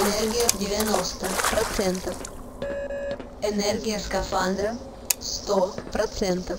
Энергия в 90%. Энергия скафандра 100%.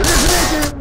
Прижмите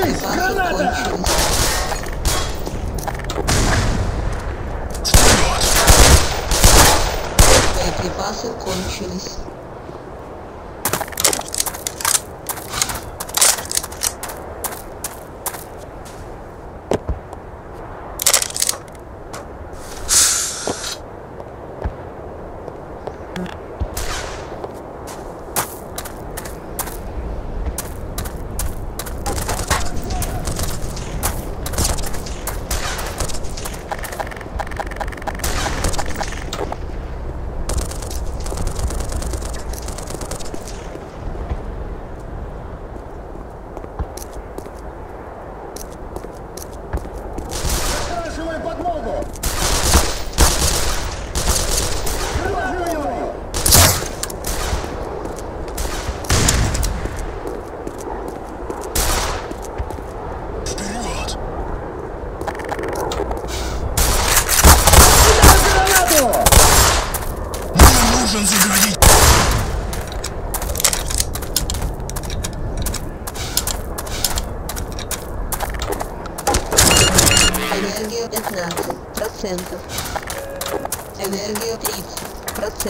Боеприпасы Граната! Вперед! Боеприпасы кончились.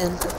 attention.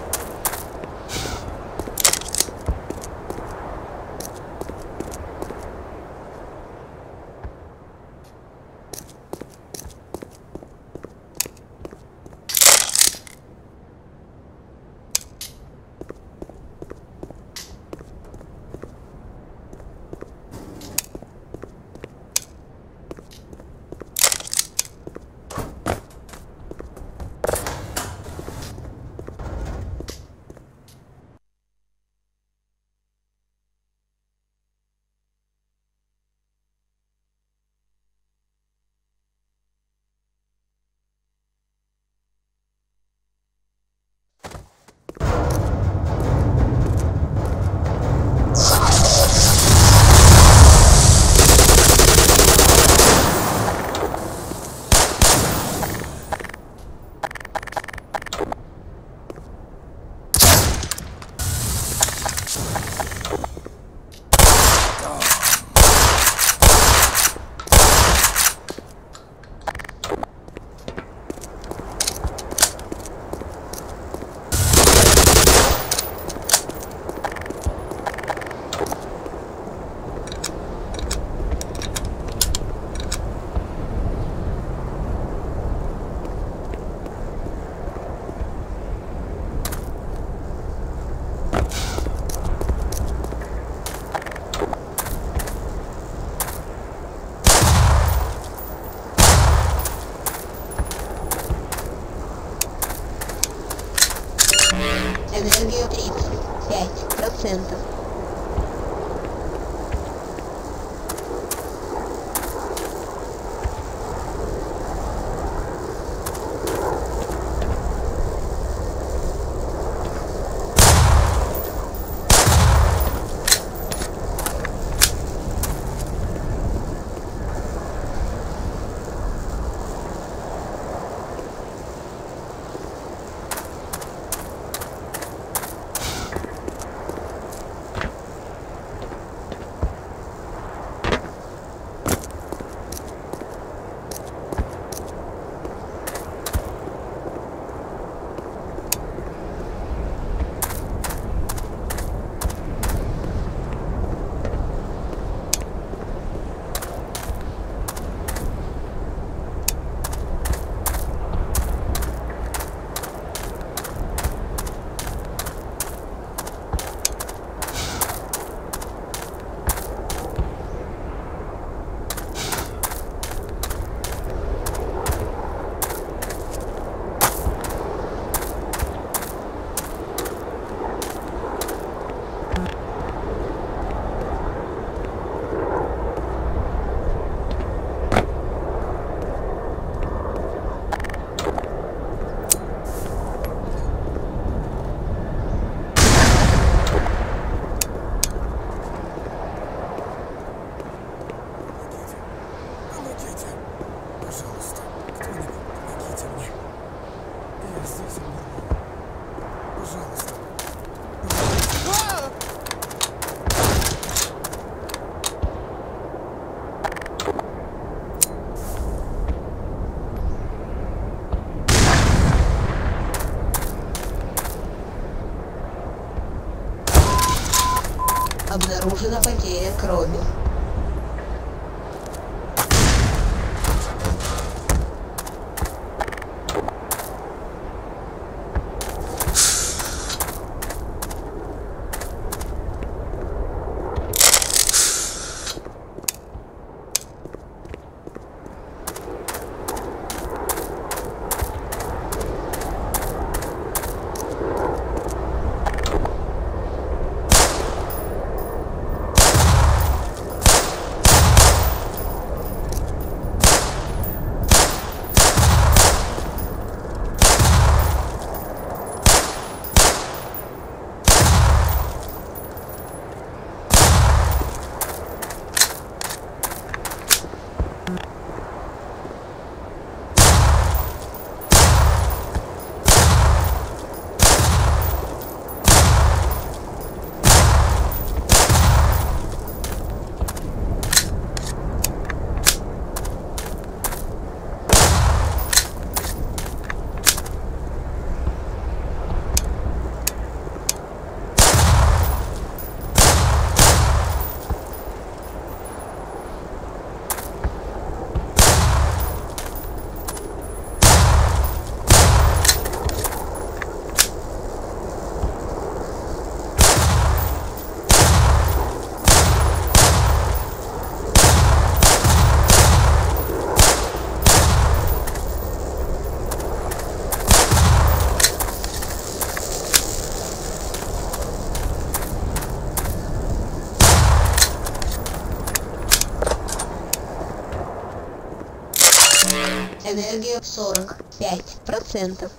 ее 45%.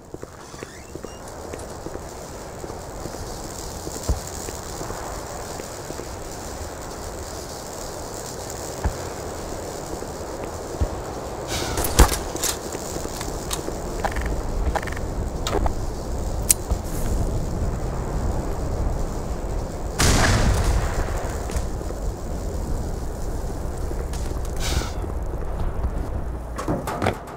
you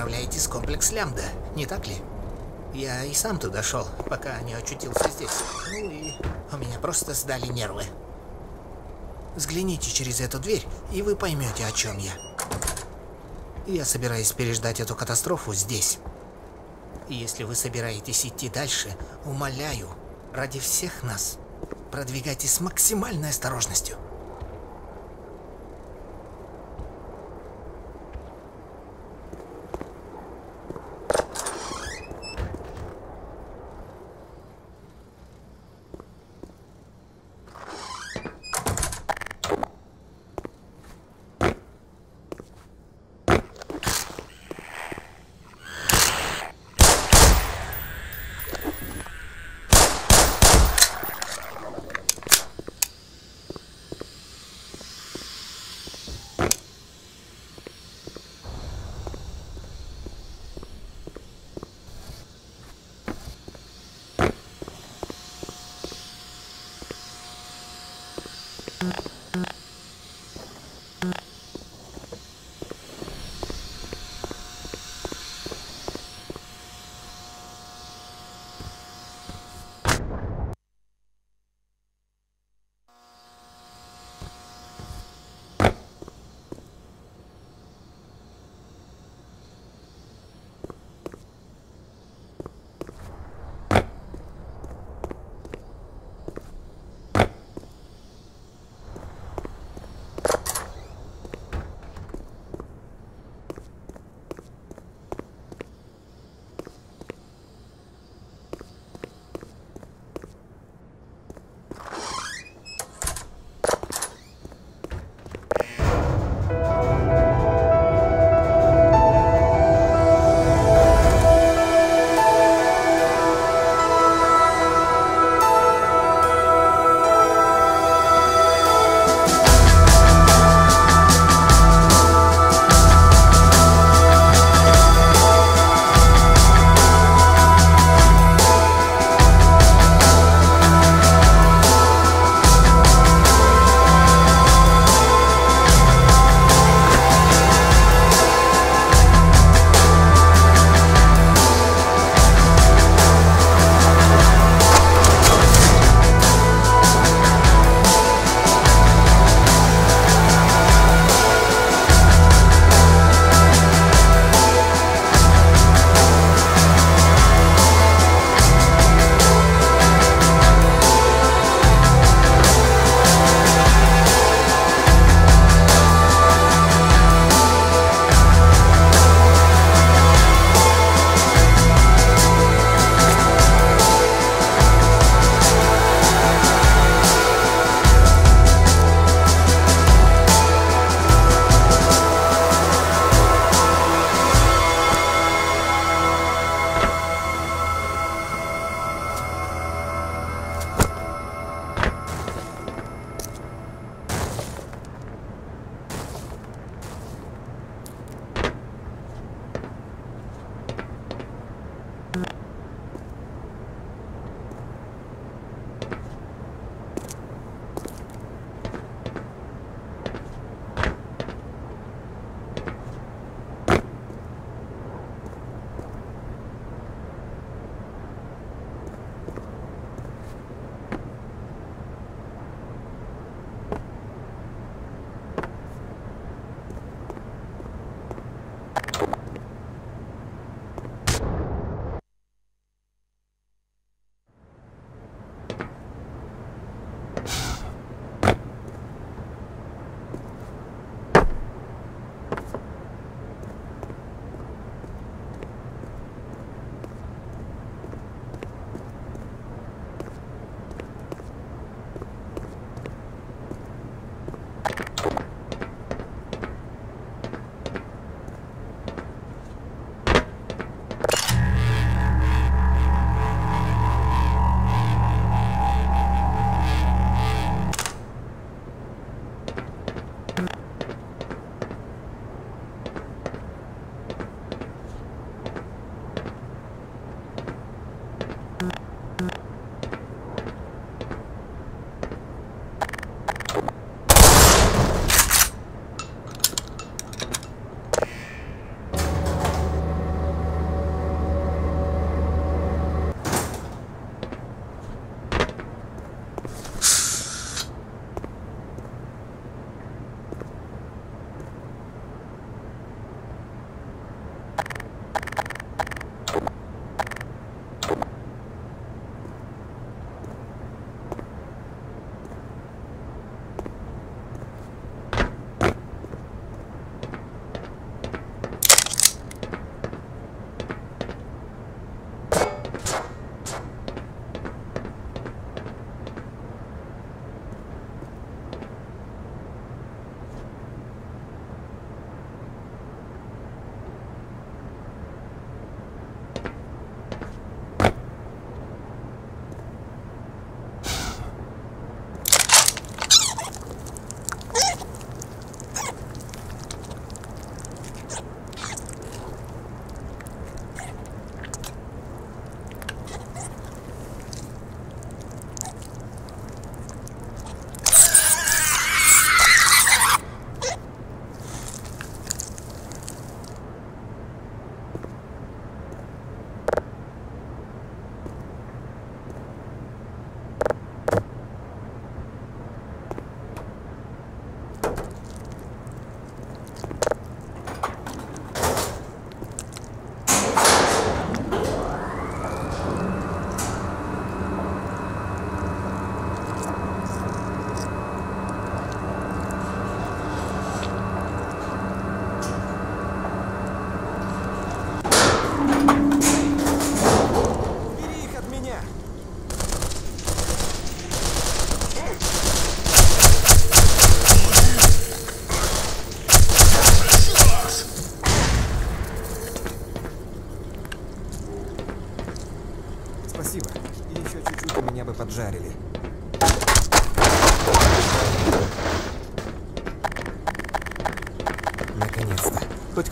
через комплекс Лямда, не так ли? Я и сам туда шел, пока не очутился здесь. Ну и у меня просто сдали нервы. Взгляните через эту дверь, и вы поймете, о чем я. Я собираюсь переждать эту катастрофу здесь. Если вы собираетесь идти дальше, умоляю, ради всех нас, продвигайтесь с максимальной осторожностью.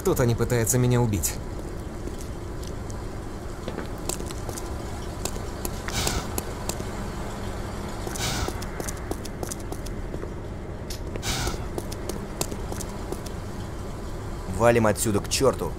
Кто-то не пытается меня убить. Валим отсюда к черту.